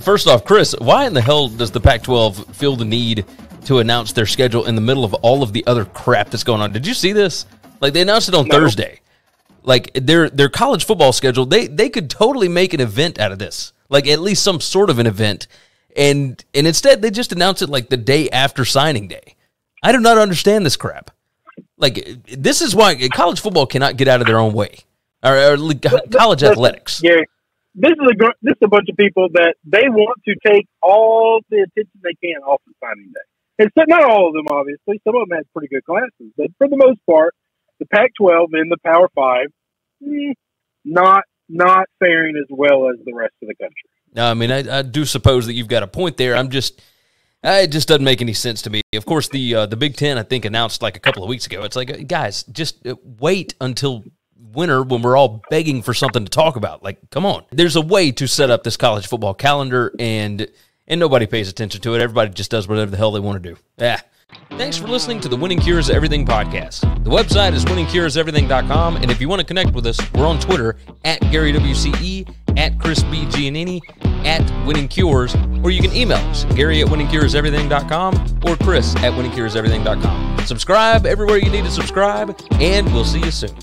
First off, Chris, why in the hell does the Pac 12 feel the need to announce their schedule in the middle of all of the other crap that's going on? Did you see this? Like they announced it on No. Thursday. Like their their college football schedule, they they could totally make an event out of this. Like at least some sort of an event. And and instead they just announced it like the day after signing day. I do not understand this crap. Like this is why college football cannot get out of their own way. Or, or college athletics. Gary, this is a this is a bunch of people that they want to take all the attention they can off of signing day. And so, not all of them, obviously. Some of them had pretty good classes, but for the most part, the Pac-12 and the Power Five, mm, not not faring as well as the rest of the country. No, I mean, I, I do suppose that you've got a point there. I'm just, it just doesn't make any sense to me. Of course, the uh, the Big Ten, I think, announced like a couple of weeks ago. It's like, uh, guys, just uh, wait until winter when we're all begging for something to talk about. Like, come on. There's a way to set up this college football calendar, and and nobody pays attention to it. Everybody just does whatever the hell they want to do. Yeah. Thanks for listening to the Winning Cures Everything podcast. The website is winningcureseverything.com, and if you want to connect with us, we're on Twitter at Gary WCE, at Chris B. Giannini, at Winning Cures, or you can email us, Gary at winningcureseverything.com or Chris at winningcureseverything.com. Subscribe everywhere you need to subscribe, and we'll see you soon.